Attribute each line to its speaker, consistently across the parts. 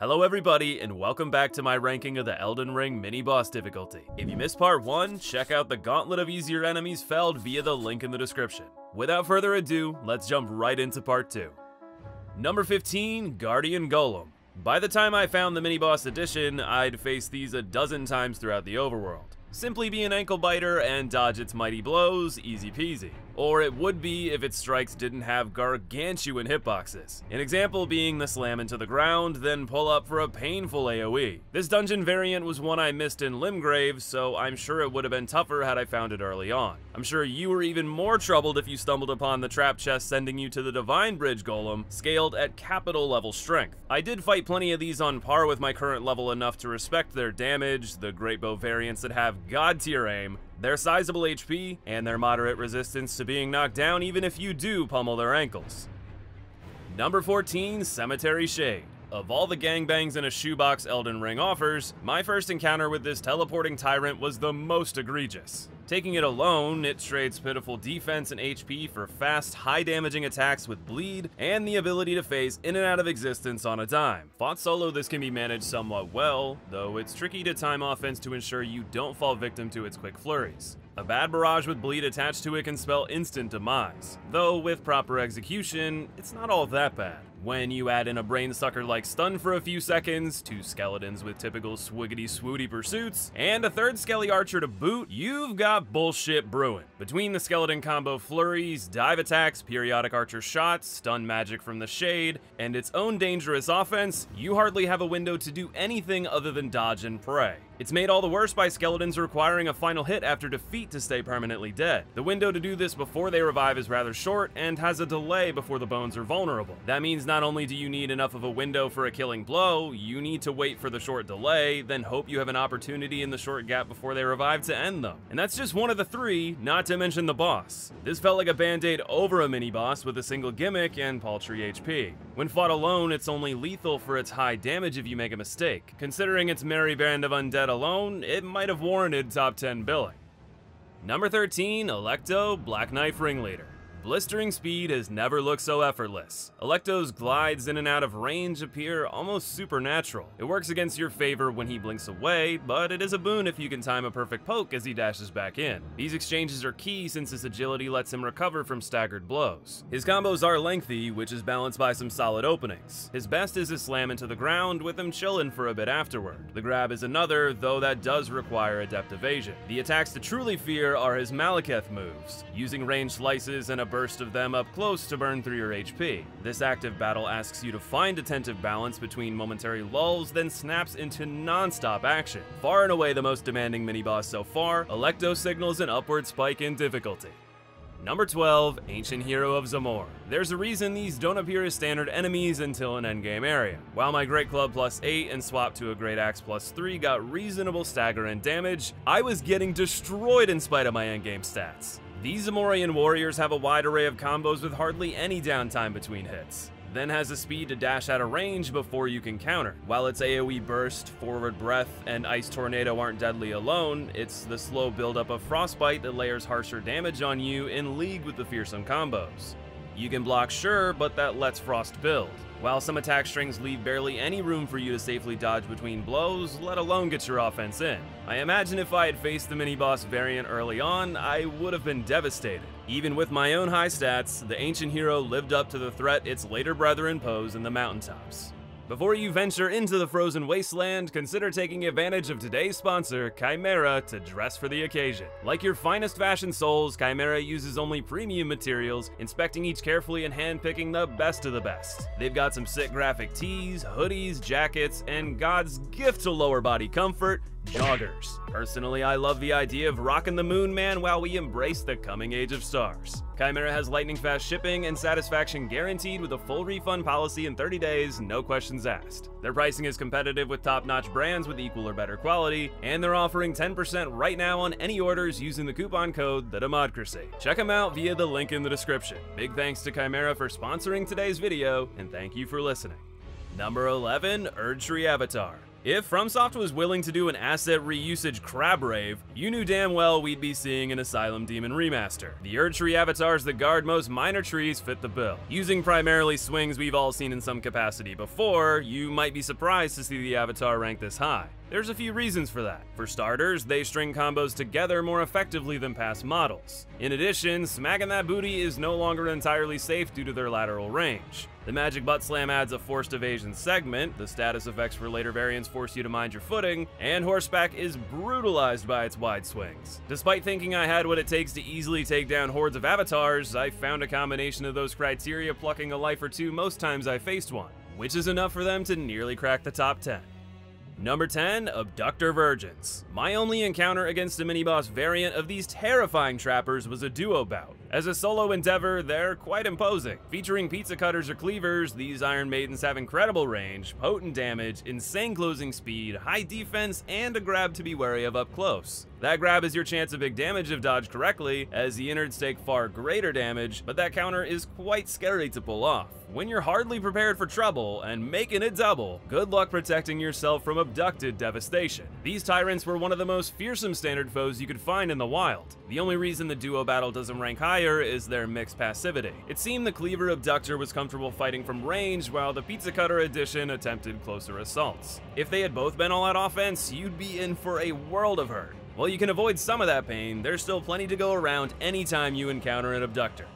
Speaker 1: Hello everybody, and welcome back to my ranking of the Elden Ring mini-boss difficulty. If you missed part 1, check out the Gauntlet of Easier Enemies Felled via the link in the description. Without further ado, let's jump right into part 2. Number 15, Guardian Golem. By the time I found the mini-boss edition, I'd faced these a dozen times throughout the overworld. Simply be an ankle biter and dodge its mighty blows, easy peasy. Or it would be if its strikes didn't have gargantuan hitboxes. An example being the slam into the ground, then pull up for a painful AoE. This dungeon variant was one I missed in Limgrave, so I'm sure it would have been tougher had I found it early on. I'm sure you were even more troubled if you stumbled upon the trap chest sending you to the Divine Bridge Golem, scaled at capital level strength. I did fight plenty of these on par with my current level enough to respect their damage, the Great Bow variants that have god tier aim, their sizable HP, and their moderate resistance to being knocked down even if you do pummel their ankles. Number 14, Cemetery Shade. Of all the gangbangs in a shoebox Elden Ring offers, my first encounter with this teleporting tyrant was the most egregious. Taking it alone, it trades pitiful defense and HP for fast, high-damaging attacks with bleed, and the ability to phase in and out of existence on a dime. Fought solo, this can be managed somewhat well, though it's tricky to time offense to ensure you don't fall victim to its quick flurries. A bad barrage with bleed attached to it can spell instant demise, though with proper execution, it's not all that bad. When you add in a brain sucker like stun for a few seconds, two skeletons with typical swiggity swooty pursuits, and a third skelly archer to boot, you've got bullshit brewing. Between the skeleton combo flurries, dive attacks, periodic archer shots, stun magic from the shade, and its own dangerous offense, you hardly have a window to do anything other than dodge and pray. It's made all the worse by skeletons requiring a final hit after defeat to stay permanently dead. The window to do this before they revive is rather short and has a delay before the bones are vulnerable. That means not only do you need enough of a window for a killing blow, you need to wait for the short delay, then hope you have an opportunity in the short gap before they revive to end them. And that's just one of the three, not to mention the boss. This felt like a band-aid over a mini-boss with a single gimmick and paltry HP. When fought alone, it's only lethal for its high damage if you make a mistake. Considering its merry band of undead alone, it might have warranted top 10 billing. Number 13, Alecto Black Knife Ringleader. Blistering speed has never looked so effortless. Alecto's glides in and out of range appear almost supernatural. It works against your favor when he blinks away, but it is a boon if you can time a perfect poke as he dashes back in. These exchanges are key since his agility lets him recover from staggered blows. His combos are lengthy, which is balanced by some solid openings. His best is his slam into the ground, with him chillin' for a bit afterward. The grab is another, though that does require adept evasion. The attacks to truly fear are his Maliketh moves, using range slices and a burst of them up close to burn through your HP. This active battle asks you to find attentive balance between momentary lulls, then snaps into non-stop action. Far and away the most demanding mini-boss so far, Alecto signals an upward spike in difficulty. Number 12, Ancient Hero of Zamor. There's a reason these don't appear as standard enemies until an endgame area. While my Great Club plus 8 and swap to a Great Axe plus 3 got reasonable stagger and damage, I was getting destroyed in spite of my endgame stats. These Zamorian warriors have a wide array of combos with hardly any downtime between hits then has the speed to dash out of range before you can counter. While its AoE burst, forward breath, and ice tornado aren't deadly alone, it's the slow buildup of frostbite that layers harsher damage on you in league with the fearsome combos. You can block sure, but that lets Frost build. While some attack strings leave barely any room for you to safely dodge between blows, let alone get your offense in. I imagine if I had faced the mini-boss variant early on, I would have been devastated. Even with my own high stats, the ancient hero lived up to the threat its later brethren pose in the mountaintops. Before you venture into the frozen wasteland, consider taking advantage of today's sponsor, Khimyra, to dress for the occasion. Like your finest fashion souls, Khimyra uses only premium materials, inspecting each carefully and handpicking the best of the best. They've got some sick graphic tees, hoodies, jackets, and God's gift to lower body comfort, joggers. Personally, I love the idea of rocking the moon man while we embrace the coming age of stars. Khimyra has lightning fast shipping and satisfaction guaranteed with a full refund policy in 30 days, no questions asked. Their pricing is competitive with top-notch brands with equal or better quality, and they're offering 10% right now on any orders using the coupon code theDeModcracy. Check them out via the link in the description. Big thanks to Khimyra for sponsoring today's video, and thank you for listening. Number 11, Erdtree Avatar. If FromSoft was willing to do an asset reusage crab rave, you knew damn well we'd be seeing an Asylum Demon remaster. The Erdtree avatars that guard most minor trees fit the bill. Using primarily swings we've all seen in some capacity before, you might be surprised to see the avatar rank this high. There's a few reasons for that. For starters, they string combos together more effectively than past models. In addition, smacking that booty is no longer entirely safe due to their lateral range. The Magic Butt Slam adds a forced evasion segment, the status effects for later variants force you to mind your footing, and Horseback is brutalized by its wide swings. Despite thinking I had what it takes to easily take down hordes of avatars, I found a combination of those criteria plucking a life or two most times I faced one, which is enough for them to nearly crack the top 10. Number 10, Abductor Virgins. My only encounter against a mini-boss variant of these terrifying trappers was a duo bout. As a solo endeavor, they're quite imposing. Featuring pizza cutters or cleavers, these Iron Maidens have incredible range, potent damage, insane closing speed, high defense, and a grab to be wary of up close. That grab is your chance of big damage if dodged correctly, as the innards take far greater damage, but that counter is quite scary to pull off. When you're hardly prepared for trouble and making it double, good luck protecting yourself from abducted devastation. These tyrants were one of the most fearsome standard foes you could find in the wild. The only reason the duo battle doesn't rank higher is their mixed passivity. It seemed the Cleaver Abductor was comfortable fighting from range, while the Pizza Cutter Edition attempted closer assaults. If they had both been all-out offense, you'd be in for a world of hurt. While you can avoid some of that pain, there's still plenty to go around anytime you encounter an abductor.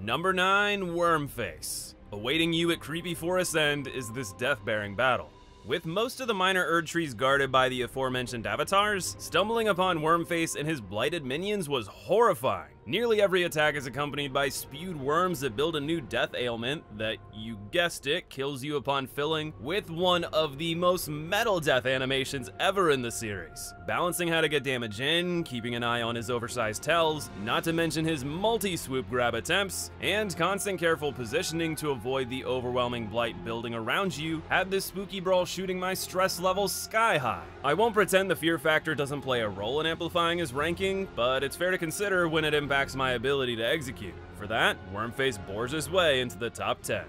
Speaker 1: Number 9, Wormface. Awaiting you at Creepy Forest End is this death-bearing battle. With most of the minor Erd trees guarded by the aforementioned avatars, stumbling upon Wormface and his blighted minions was horrifying. Nearly every attack is accompanied by spewed worms that build a new death ailment that, you guessed it, kills you upon filling with one of the most metal death animations ever in the series. Balancing how to get damage in, keeping an eye on his oversized tells, not to mention his multi-swoop grab attempts, and constant careful positioning to avoid the overwhelming blight building around you had this spooky brawl shooting my stress levels sky high. I won't pretend the fear factor doesn't play a role in amplifying his ranking, but it's fair to consider when it impacts my ability to execute. For that, Wormface bores his way into the top 10.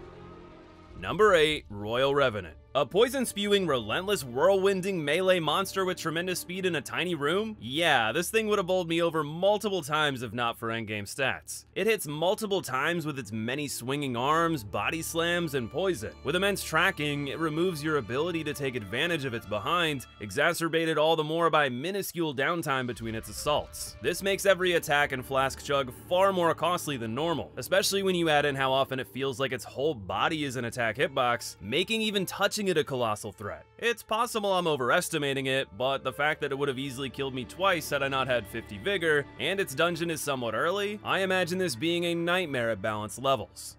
Speaker 1: Number 8, Royal Revenant. A poison-spewing, relentless, whirlwinding melee monster with tremendous speed in a tiny room? Yeah, this thing would have bowled me over multiple times if not for endgame stats. It hits multiple times with its many swinging arms, body slams, and poison. With immense tracking, it removes your ability to take advantage of its behind, exacerbated all the more by minuscule downtime between its assaults. This makes every attack and flask chug far more costly than normal, especially when you add in how often it feels like its whole body is an attack hitbox, making even touching it a colossal threat. It's possible I'm overestimating it, but the fact that it would have easily killed me twice had I not had 50 vigor, and its dungeon is somewhat early, I imagine this being a nightmare at balanced levels.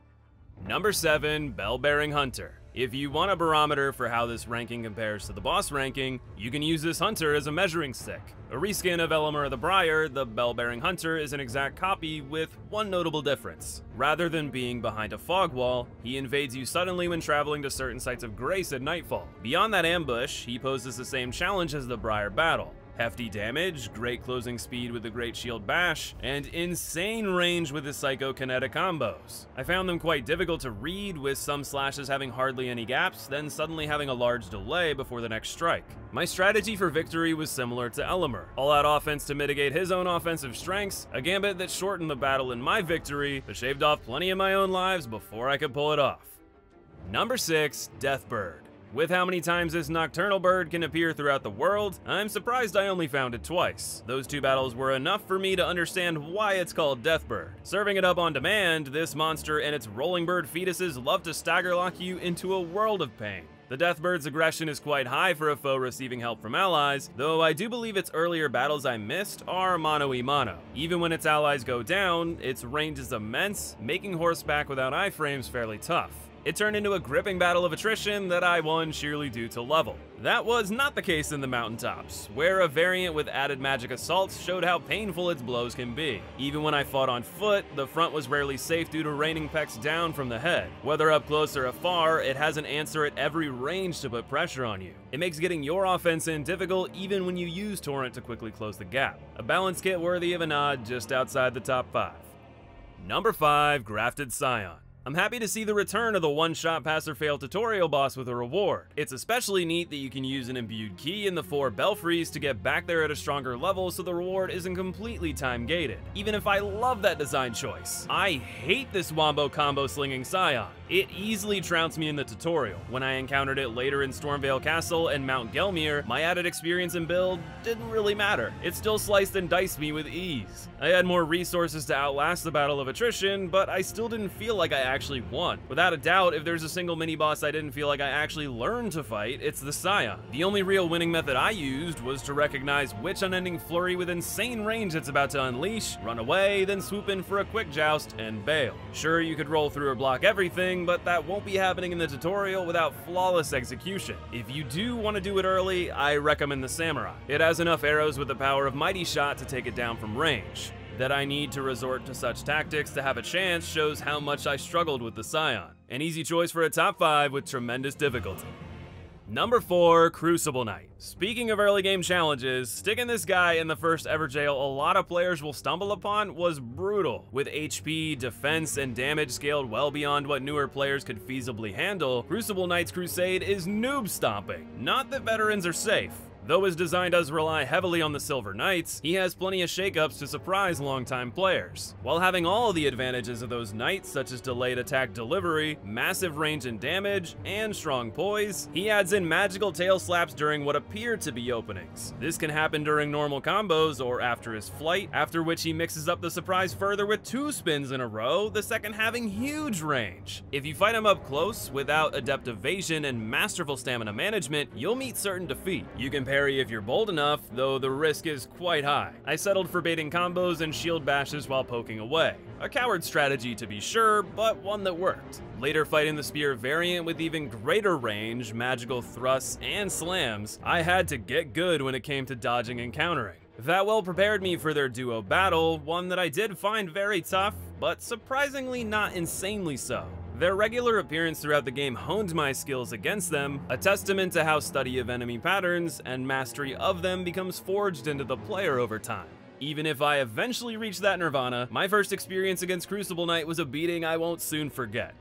Speaker 1: Number 7, Bell-Bearing Hunter. If you want a barometer for how this ranking compares to the boss ranking, you can use this hunter as a measuring stick. A reskin of Elemer the Briar, the bell-bearing hunter is an exact copy with one notable difference. Rather than being behind a fog wall, he invades you suddenly when traveling to certain sites of grace at nightfall. Beyond that ambush, he poses the same challenge as the Briar battle, Hefty damage, great closing speed with the Great Shield Bash, and insane range with his Psychokinetic combos. I found them quite difficult to read, with some slashes having hardly any gaps, then suddenly having a large delay before the next strike. My strategy for victory was similar to Elemer. All-out offense to mitigate his own offensive strengths, a gambit that shortened the battle in my victory, but shaved off plenty of my own lives before I could pull it off. Number 6, Deathbird. With how many times this nocturnal bird can appear throughout the world, I'm surprised I only found it twice. Those two battles were enough for me to understand why it's called Deathbird. Serving it up on demand, this monster and its rolling bird fetuses love to stagger lock you into a world of pain. The Deathbird's aggression is quite high for a foe receiving help from allies, though I do believe its earlier battles I missed are mono-e-mono. Even when its allies go down, its range is immense, making horseback without iframes fairly tough. It turned into a gripping battle of attrition that I won sheerly due to level. That was not the case in the mountaintops, where a variant with added magic assaults showed how painful its blows can be. Even when I fought on foot, the front was rarely safe due to raining pecks down from the head. Whether up close or afar, it has an answer at every range to put pressure on you. It makes getting your offense in difficult even when you use Torrent to quickly close the gap. A balance kit worthy of a nod just outside the top 5. Number 5, Grafted Scion. I'm happy to see the return of the one-shot pass or fail tutorial boss with a reward. It's especially neat that you can use an imbued key in the four belfries to get back there at a stronger level so the reward isn't completely time-gated. Even if I love that design choice. I hate this wombo combo slinging Scion. It easily trounced me in the tutorial. When I encountered it later in Stormveil Castle and Mount Gelmir, my added experience and build didn't really matter. It still sliced and diced me with ease. I had more resources to outlast the Battle of Attrition, but I still didn't feel like I actually won. Without a doubt, if there's a single mini-boss I didn't feel like I actually learned to fight, it's the Scion. The only real winning method I used was to recognize which unending flurry with insane range it's about to unleash, run away, then swoop in for a quick joust, and bail. Sure, you could roll through or block everything, but that won't be happening in the tutorial without flawless execution. If you do want to do it early, I recommend the Samurai. It has enough arrows with the power of Mighty Shot to take it down from range. That I need to resort to such tactics to have a chance shows how much I struggled with the Scion. An easy choice for a top 5 with tremendous difficulty. Number 4, Crucible Knight. Speaking of early game challenges, sticking this guy in the first ever jail a lot of players will stumble upon was brutal. With HP, defense, and damage scaled well beyond what newer players could feasibly handle, Crucible Knight's crusade is noob stomping. Not that veterans are safe, Though his design does rely heavily on the Silver Knights, he has plenty of shakeups to surprise longtime players. While having all the advantages of those knights such as delayed attack delivery, massive range and damage, and strong poise, he adds in magical tail slaps during what appear to be openings. This can happen during normal combos or after his flight, after which he mixes up the surprise further with two spins in a row, the second having huge range. If you fight him up close without adept evasion and masterful stamina management, you'll meet certain defeat. You can parry if you're bold enough, though the risk is quite high. I settled for baiting combos and shield bashes while poking away. A coward strategy to be sure, but one that worked. Later fighting the spear variant with even greater range, magical thrusts, and slams, I had to get good when it came to dodging and countering. That well prepared me for their duo battle, one that I did find very tough, but surprisingly not insanely so. Their regular appearance throughout the game honed my skills against them, a testament to how study of enemy patterns and mastery of them becomes forged into the player over time. Even if I eventually reach that nirvana, my first experience against Crucible Knight was a beating I won't soon forget.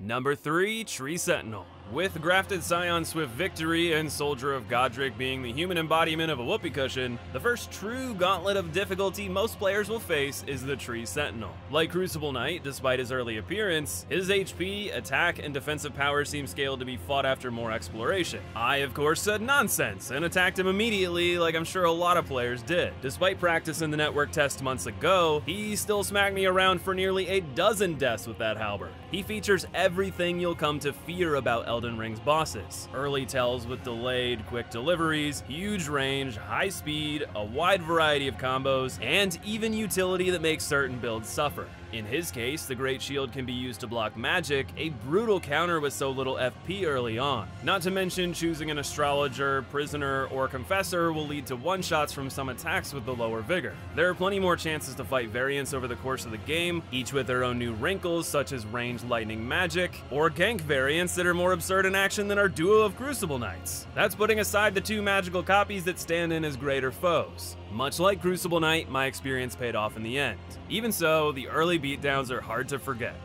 Speaker 1: Number 3, Tree Sentinel. With Grafted Scion Swift Victory and Soldier of Godrick being the human embodiment of a whoopee cushion, the first true gauntlet of difficulty most players will face is the Tree Sentinel. Like Crucible Knight, despite his early appearance, his HP, attack, and defensive power seem scaled to be fought after more exploration. I, of course, said nonsense and attacked him immediately like I'm sure a lot of players did. Despite practice in the network test months ago, he still smacked me around for nearly a dozen deaths with that halberd. He features everything you'll come to fear about Elden Ring's bosses. Early tells with delayed, quick deliveries, huge range, high speed, a wide variety of combos, and even utility that makes certain builds suffer. In his case, the Great Shield can be used to block magic, a brutal counter with so little FP early on. Not to mention, choosing an Astrologer, Prisoner, or Confessor will lead to one-shots from some attacks with the lower vigor. There are plenty more chances to fight variants over the course of the game, each with their own new wrinkles such as ranged lightning magic, or gank variants that are more absurd in action than our duo of Crucible Knights. That's putting aside the two magical copies that stand in as greater foes. Much like Crucible Knight, my experience paid off in the end. Even so, the early beatdowns are hard to forget.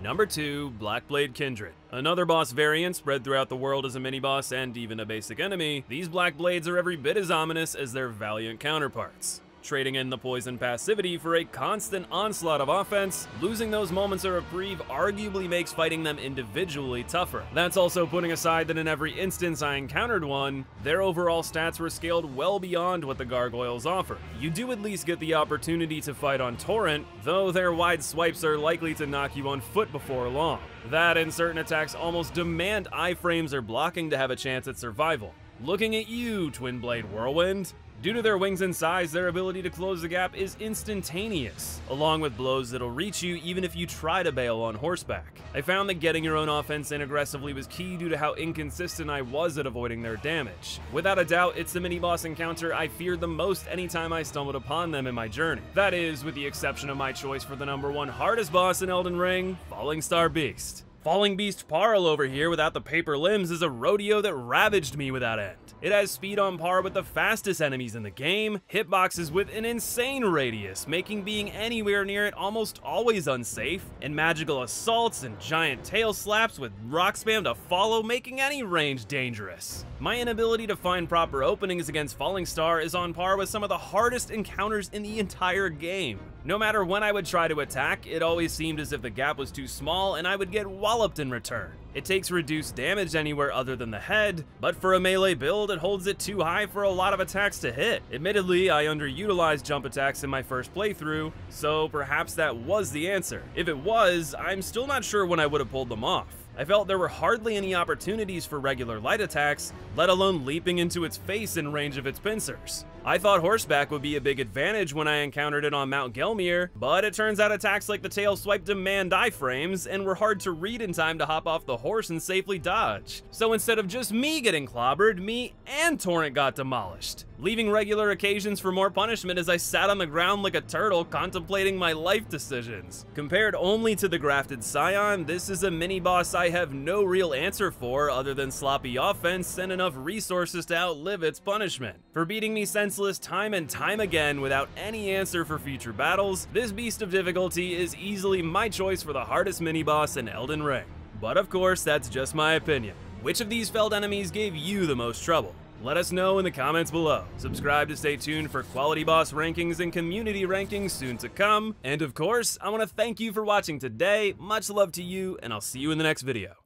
Speaker 1: Number 2, Blackblade Kindred. Another boss variant spread throughout the world as a mini-boss and even a basic enemy, these Black Blades are every bit as ominous as their valiant counterparts trading in the poison passivity for a constant onslaught of offense, losing those moments of reprieve arguably makes fighting them individually tougher. That's also putting aside that in every instance I encountered one, their overall stats were scaled well beyond what the gargoyles offer. You do at least get the opportunity to fight on Torrent, though their wide swipes are likely to knock you on foot before long. That and certain attacks almost demand iframes or blocking to have a chance at survival. Looking at you, Twin Blade Whirlwind. Due to their wings and size, their ability to close the gap is instantaneous, along with blows that'll reach you even if you try to bail on horseback. I found that getting your own offense in aggressively was key due to how inconsistent I was at avoiding their damage. Without a doubt, it's the mini-boss encounter I feared the most anytime I stumbled upon them in my journey. That is, with the exception of my choice for the number one hardest boss in Elden Ring, Falling Star Beast. Falling Beast Parl over here without the paper limbs is a rodeo that ravaged me without end. It has speed on par with the fastest enemies in the game, hitboxes with an insane radius, making being anywhere near it almost always unsafe, and magical assaults and giant tail slaps with rock spam to follow, making any range dangerous. My inability to find proper openings against Falling Star is on par with some of the hardest encounters in the entire game. No matter when I would try to attack, it always seemed as if the gap was too small and I would get walloped in return. It takes reduced damage anywhere other than the head, but for a melee build, it holds it too high for a lot of attacks to hit. Admittedly, I underutilized jump attacks in my first playthrough, so perhaps that was the answer. If it was, I'm still not sure when I would have pulled them off. I felt there were hardly any opportunities for regular light attacks, let alone leaping into its face in range of its pincers. I thought horseback would be a big advantage when I encountered it on Mount Gelmir, but it turns out attacks like the tail swipe demand iframes and were hard to read in time to hop off the horse and safely dodge. So instead of just me getting clobbered, me and Torrent got demolished, leaving regular occasions for more punishment as I sat on the ground like a turtle contemplating my life decisions. Compared only to the grafted Scion, this is a mini-boss I have no real answer for other than sloppy offense and enough resources to outlive its punishment. For beating me senseless time and time again without any answer for future battles, this beast of difficulty is easily my choice for the hardest mini-boss in Elden Ring. But of course, that's just my opinion. Which of these felled enemies gave you the most trouble? Let us know in the comments below. Subscribe to stay tuned for quality boss rankings and community rankings soon to come. And of course, I want to thank you for watching today. Much love to you, and I'll see you in the next video.